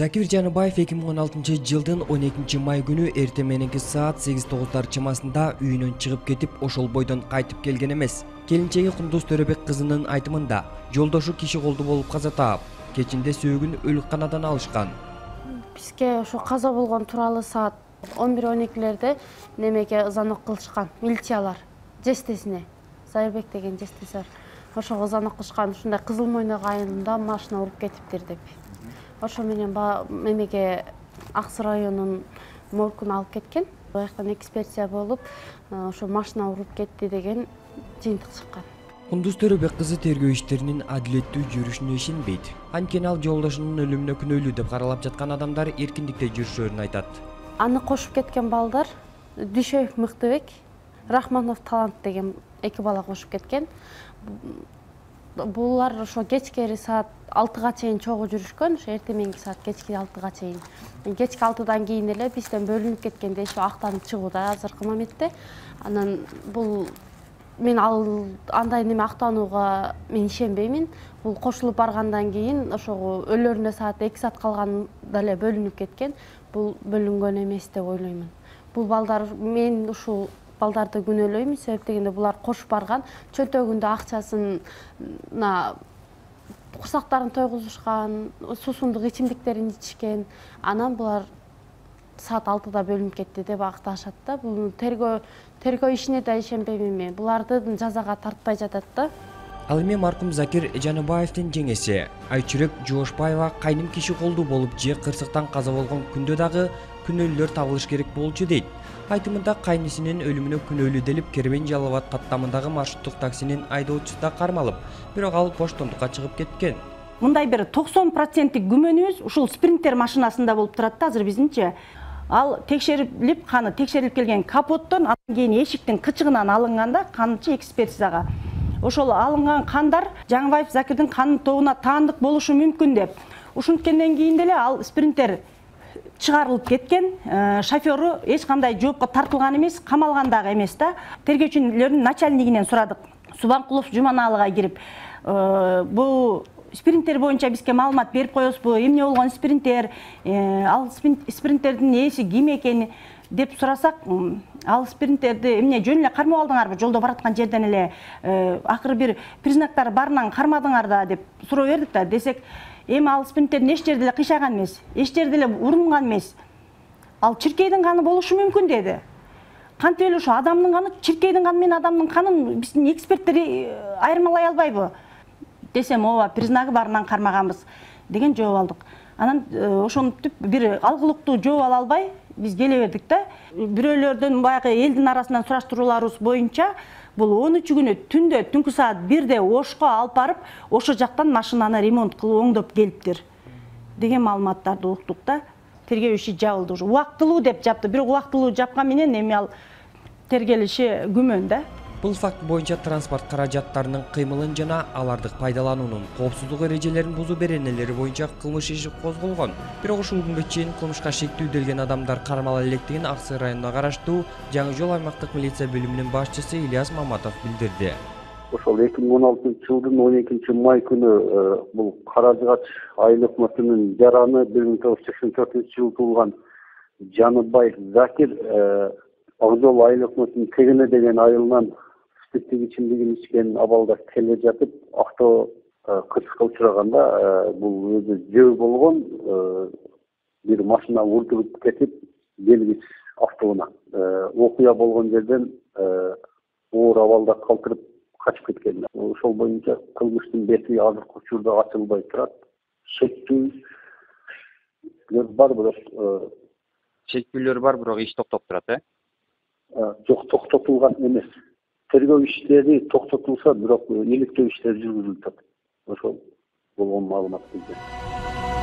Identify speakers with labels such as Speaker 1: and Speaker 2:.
Speaker 1: закир жаныбаев эки миң он алтынчы жылдын он экинчи май күнү эртең саат сегиз тогуздар чамасында үйүнөн чыгып кетип ошол бойдон кайтып келген эмес келинчеги кундуз төрөбек кызынын айтымында жолдошу киши колду болуп каза таап кечинде сөөгүн өлүкканадан алышкан
Speaker 2: бизге ошо каза болгон тууралуу саат он бир он экилерде немеге звонок кылышкан милициялар жестесине зайырбек деген жестеси бар ошого звонок кылышкан ушундай кызыл мойнок айылында машина уруп кетиптир деп. Ошо менен эмеге ак суу районунун моргуна алып кеткен. Бияктан экспертиза болуп ошо машина уруп кетти деген жыйынтык чыккан.
Speaker 1: Кундуз төрөбек кызы тергөө иштеринин адилеттүү жүрүшүнө ишенбейт. Анткени ал жолдошунун өлүмүнө күнөөлүү деп каралап жаткан адамдар эркиндикте жүрүшөрүн айтат.
Speaker 2: Аны кошуп кеткен балдар дүйшөев мыктыбек рахманов талант деген эки бала кошуп кеткен булар ошо кечкери саат алтыга чейин чогуу жүрүшкөн ошо эртең мененки саат кечки алтыга чейин. Кечки алтыдан кийин эле бизден бөлүнүп кеткенде ошо актанып чыгууда азыркы моментте анан бул мен ал андай неме актанууга мен ишенбеймин. Бул кошулуп баргандан кийин ошого өлөрүнө саат эки саат калганда эле бөлүнүп кеткен. Бул бөлүнгөн эмес деп ойлоймун. Бул балдар мен ушул балдарды күнөөлөйм себеп дегенде булар кошуп барган чөнтөгүндө акчасына курсактарын тойгузушкан суусундук ичимдиктерин ичишкен анан булар саат алтыда бөлүнүп кетти деп акташат да. Бул тергөө тергөө ишине да ишенбеймин мен буларды жазага тартпай жатат да.
Speaker 1: Ал эми маркум закир жаныбаевдин жеңеси айчүрөк жоошбаева кайным киши колдуу болуп же кырсыктан каза болгон күндө дагы күнөөлүүлөр табылыш керек болчу дейт айтымында кайнисинин өлүмүнө күнөөлүү делип кербен жалал абад каттамындагы маршруттук таксинин айдоочусу да кармалып бирок ал боштондукка чыгып кеткен.
Speaker 3: Мындай бир токсон проценттик күмөнүбүз ушул спринтер машинасында болуп турат да азыр биздинчи ал текшерилип каны текшерилип келген капоттон андан кийин эшиктин кычыгынан алынган да канчы экспертизага ошол алынган кандар жаңыбаев закирдин кан тобуна таандык болушу мүмкүн деп. Ушинткенден кийин деле ал спринтер чыгарылып кеткен э, шоферу эч кандай жоопко тартылган эмес камалган дагы эмес да тергөөчүлөрдүн начальнигинен сурадык субанкулов жуманалыга кирип э, бул спринтер боюнча бизге маалымат берип коесузбу эмне болгон спринтер э, ал спринтердин ээси ким экени деп сурасак ал спринтерди эмне жөн эле кармап алдыңарбы жолдо бараткан жерден эле акыры бир признактары барынан кармадыңар да деп суроо бердик да десек эми ал спринтердин эч жерде эле кыйшаган эмес эч жерде эле урунган эмес. Ал чиркейдин каны болушу мүмкүн деди. Кантип эле ошо адамдын каны? Чиркейдин каны менен адамдын канын биздин эксперттер э, айырмалай албайбы? Десем ооба признагы барынан кармаганбыз деген жооп алдык анан э, ошентип бир алгылыктуу жооп ала албай биз келе бердик да. Бирөөлөрдөн баягы элдин арасынан сураштырууларыбыз боюнча бул онунчу күнү түндө түнкү саат бирде ошко алып барып ошол жактан машинаны ремонт кылып оңдоп келиптир деген маалыматтарды уктук да. Тергөө иши жабылды уже. Убактылуу деп жапты. Бирок убактылуу жапкан менен эми ал тергелиши күмөн да.
Speaker 1: Бул факт боюнча транспорт каражаттарынын кыймылын жана аларды пайдалануунун коопсуздук эрежелерин бузуу беренелери боюнча кылмыш иши козголгон бирок ушул күнгө чейин кылмышка шектүүделген адамдар кармала электигин ак сый районуна караштуу жаңы жол аймактык милиция бөлүмүнүн башчысы ильяс маматов билдирди
Speaker 4: ошол эки миң он алтынчы жылдын он экинчи май күнү бул кара жыгач айыл өкмөтүнүн жараны бир миң тогуз жүз сексен төртүнчү жылы туулган закир ак жол айыл өкмөтүнүн деген айылынан спирттик ичимдигин ичкен абалда келе жатып авто кырсыкка учураганда бул өзү жөө болгон бир машина урдуруп кетип белгисиз автоунаа окуя болгон жерден оор абалда калтырып качып кеткен. Ошол боюнча кылмыштын бети азыркы учурда ачылбай турат. Шектүүлөр бар бирок
Speaker 5: шектүүлөр бар бирок иш токтоп турат э
Speaker 4: жок токтотулган эмес. Тергөө иштери токтотулса бирок иликтөө иштери жүргүзүлүп атат. Ошол болгон маалымат бизде